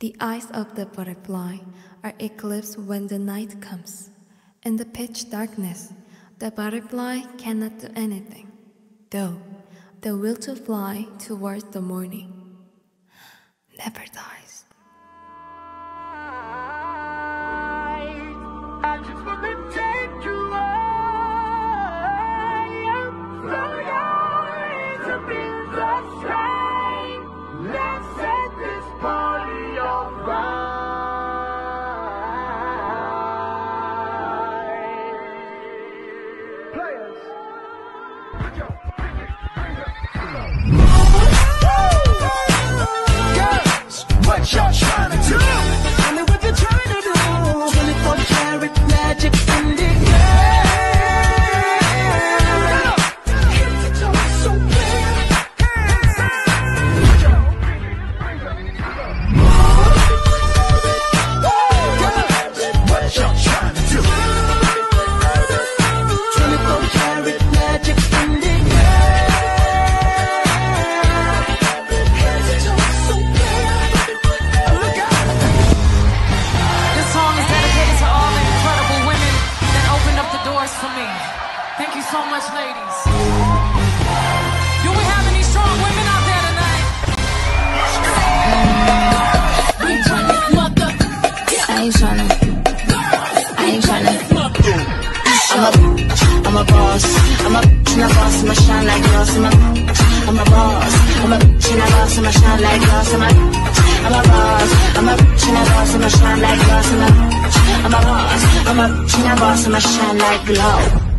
The eyes of the butterfly are eclipsed when the night comes. In the pitch darkness, the butterfly cannot do anything, though the will to fly towards the morning never dies. I Thank much, ladies. Do we have any strong women out there tonight? I ain't tryna. I ain't tryna. I'm a, I'm a boss. I'm a and a boss. I'ma shine like glass. I'm a, I'm a boss. I'm a and a boss. I'ma shine like glass. I'm a, I'm a boss. I'm a and a boss. I'ma shine like glass. I'm a, I'm a boss. I'm a and a boss. I'ma shine like glow.